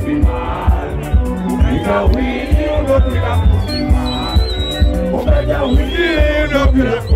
to. We can win you, not we can to be we can win you, we can